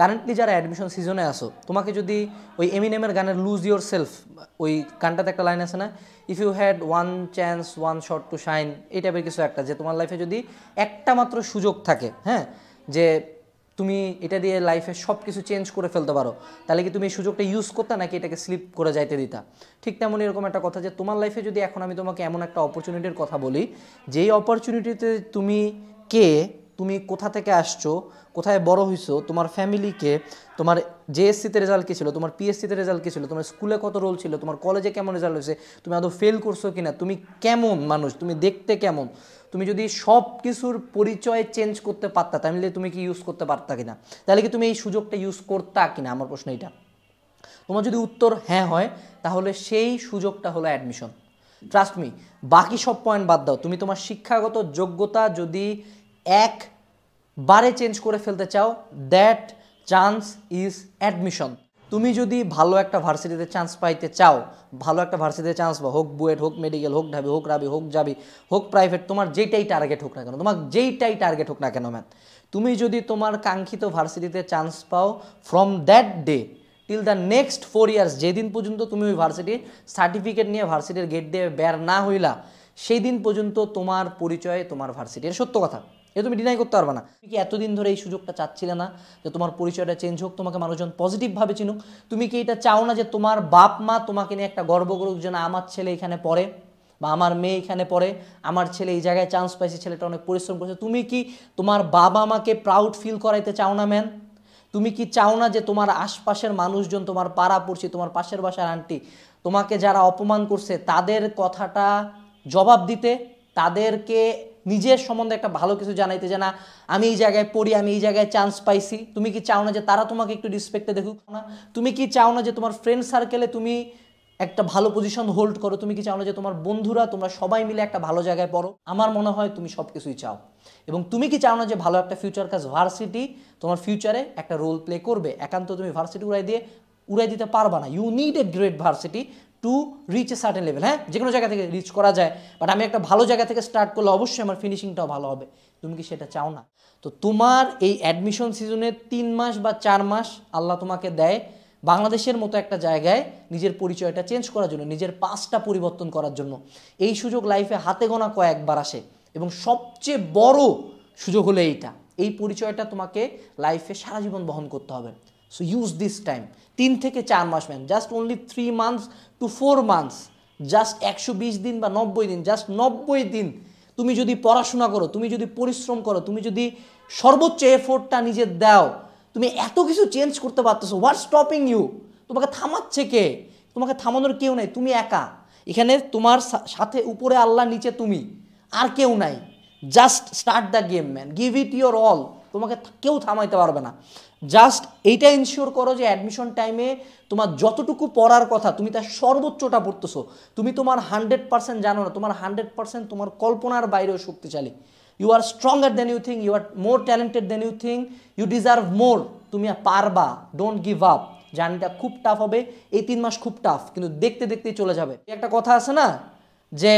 Currently যারা admission সিজনে আসো তোমাকে যদি ওই এমিনেমের গানের লুজ ইয়োর সেলফ ওই গানটাতে একটা লাইন আছে না? If you had one chance one shot to shine এই টাইপের কিছু একটা, যে তোমার লাইফে যদি একটা মাত্র সুযোগ থাকে হ্যাঁ? যে তুমি এটা দিয়ে লাইফে সব কিছু চেঞ্জ করে ফেলতে পারো, তাহলে কি তুমি এই সুযোগটা ইউজ করতে নাকি এটাকে স্লিপ করে যাইতে দিতা? ঠিক তেমন এরকম একটা কথা যে তোমার লাইফে যদি এখন আমি তোমাকে এমন একটা অপরচুনিটির কথা বলি, যেই অপরচুনিটিতে তুমি কে তুমি কোথা থেকে আসছো, কোথায় বড় হইছো, তোমার ফ্যামিলিকে তোমার জেএসসিতে রেজাল্ট কী ছিল, তোমার পিএসসিতে রেজাল্ট কী ছিল, তোমার স্কুলে কত রোল ছিল, তোমার কলেজে কেমন রেজাল্ট হয়েছে, তুমি আদৌ ফেল করছ কিনা, তুমি কেমন মানুষ, তুমি দেখতে কেমন, তুমি যদি সব কিছুর পরিচয় চেঞ্জ করতে পারতা, তাহলে তুমি কি ইউজ করতে পারতা কিনা, তাহলে কি তুমি এই সুযোগটা ইউজ করতা কিনা, আমার প্রশ্ন এটা তোমার যদি উত্তর হ্যাঁ হয়, তাহলে সেই সুযোগটা হলো অ্যাডমিশন ট্রাস্ট মি বাকি সব পয়েন্ট বাদ দাও, তুমি তোমার শিক্ষাগত যোগ্যতা যদি একবারে চেঞ্জ করে ফেলতে চাও দ্যাট চান্স ইজ অ্যাডমিশন তুমি যদি ভালো একটা ভার্সিটিতে চান্স পাইতে চাও, ভালো একটা ভার্সিটিতে চান্স পাও হোক বুয়েট, হোক মেডিকেল হোক ঢাবি, হোক রাবি, হোক যাবি হোক প্রাইভেট তোমার যেইটাই টার্গেট হোক না কেন, তোমার যেইটাই টার্গেট হোক না কেন ম্যাথ তুমি যদি তোমার কাঙ্ক্ষিত ভার্সিটিতে চান্স পাও from that day till the next four years যেদিন পর্যন্ত তুমি ওই ভার্সিটির সার্টিফিকেট নিয়ে ভার্সিটির গেট দিয়ে বের না হইলা সেই দিন পর্যন্ত তোমার পরিচয় তোমার ভার্সিটি এটা সত্য কথা। এ তুমি ডিনাই করতে পারবে না। তুমি কি এতদিন ধরে এই সুযোগটা চাচ্ছিলে না যে তোমার পরিচয়টা চেঞ্জ হোক, তোমাকে মানুষজন পজিটিভভাবে চিনুক? তুমি কি এটা চাও না যে তোমার বাপ মা তোমাকে নিয়ে একটা গর্ব করুক যে না, আমার ছেলে এখানে পড়ে বা আমার মেয়ে এখানে পড়ে, আমার ছেলে এই জায়গায় চান্স পাইছে, ছেলেটা অনেক পরিশ্রম করছে। তুমি কি তোমার বাবা মাকে প্রাউড ফিল করাইতে চাও না ম্যান তুমি কি চাও না যে তোমার আশপাশের মানুষজন তোমার পাড়া পড়ছে তোমার পাশের বাসার আন্টি তোমাকে যারা অপমান করছে, তাদের কথাটা জবাব দিতে, তাদেরকে নিজের সম্বন্ধে একটা ভালো কিছু জানাইতে যে, না, আমি এই জায়গায় পড়ি, আমি এই জায়গায় চান্স পাইছি। তুমি কি চাও না যে তারা তোমাকে একটু রিসপেক্টে দেখুক? না, তুমি কি চাও না যে তোমার ফ্রেন্ড সার্কেলে তুমি একটা ভালো পজিশন হোল্ড করো? তুমি কি চাও না যে তোমার বন্ধুরা, তোমরা সবাই মিলে একটা ভালো জায়গায় পড়ো? আমার মনে হয় তুমি সব কিছুই চাও। এবং তুমি কি চাও না যে ভালো একটা ফিউচার কাজ ভার্সিটি তোমার ফিউচারে একটা রোল প্লে করবে? একান্ত তুমি ভার্সিটি উড়াই দিয়ে, উড়াই দিতে পারবা না। You need a great varsity to reach a certain level হ্যাঁ? যে কোনো জায়গা থেকে রিচ করা যায়। বাট আমি একটা ভালো জায়গা থেকে স্টার্ট করলে অবশ্যই আমার ফিনিশিংটাও ভালো হবে। তুমি কি সেটা চাও না? তো তোমার এই অ্যাডমিশন সিজনে তিন মাস বা চার মাস আল্লাহ তোমাকে দেয় বাংলাদেশের মতো একটা জায়গায় নিজের পরিচয়টা চেঞ্জ করার জন্য, নিজের পাসটা পরিবর্তন করার জন্য। এই সুযোগ লাইফে হাতে গোনা কয়েকবার আসে। এবং সবচেয়ে বড় সুযোগ হলো এইটা। এই পরিচয়টা তোমাকে লাইফে সারা জীবন বহন করতে হবে। সো ইউজ দিস টাইম তিন থেকে চার মাস man just only three months to four months just একশো বিশ দিন বা নব্বই দিন জাস্ট নব্বই দিন তুমি যদি পড়াশোনা করো, তুমি যদি পরিশ্রম করো, তুমি যদি সর্বোচ্চ এফোর্টটা নিজের দাও, তুমি এত কিছু চেঞ্জ করতে পারতেছো। হোয়াট স্টপিং ইউ তোমাকে থামাচ্ছে কে? তোমাকে থামানোর কেউ নাই, তুমি একা। এখানে তোমার সাথে উপরে আল্লাহ, নিচে তুমি। আর কেউ নাই। Just start the game man give it your all তোমাকে কেউ থামাইতে পারবে না। জাস্ট এইটা ইনশিওর করো যে অ্যাডমিশন টাইমে তোমার যতটুকু পড়ার কথা, তুমি তার সর্বোচ্চটা পড়তেছো। তুমি তোমার হান্ড্রেড পার্সেন্ট জানো না, তোমার হান্ড্রেড পার্সেন্ট তোমার কল্পনার বাইরেও শক্তিশালী। You are stronger than you think you are more talented than you think you deserve more তুমি পারবা ডোন্ট গিভ আপ জার্নিটা খুব টাফ হবে, এই তিন মাস খুব টাফ কিন্তু দেখতে দেখতেই চলে যাবে। একটা কথা আছে না, যে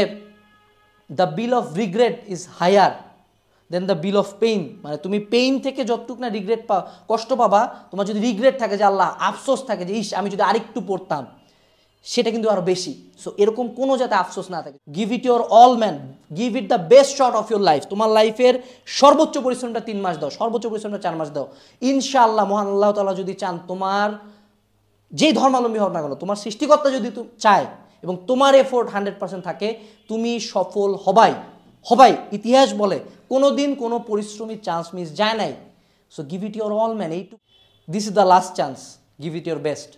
the bill of regret is higher than the bill of pain মানে তুমি পেইন থেকে যতটুকু না রিগ্রেট পা কষ্ট পাবা, তোমার যদি রিগ্রেট থাকে যে আল্লাহ, আফসোস থাকে যে, ইস, আমি যদি আরেকটু পড়তাম সেটা কিন্তু আরও বেশি। সো এরকম কোনো যাতে আফসোস না থাকে। Give it your all man give it the best shot of your life তোমার লাইফের সর্বোচ্চ পরিশ্রমটা তিন মাস দাও, সর্বোচ্চ পরিশ্রমটা চার মাস দাও। ইনশাআল্লাহ, মহান আল্লাহ তাআলা যদি চান তোমার যেই ধর্মাবলম্বী হোক না কেন, তোমার সৃষ্টিকর্তা যদি চায় এবং তোমার এফোর্ট হান্ড্রেড পার্সেন্ট থাকে, তুমি সফল হবাই। হবাই ইতিহাস বলে কোনো দিন কোনো পরিশ্রমী চান্স মিস যায় নাই। So give it your all man এইটু this is the last chance give it your best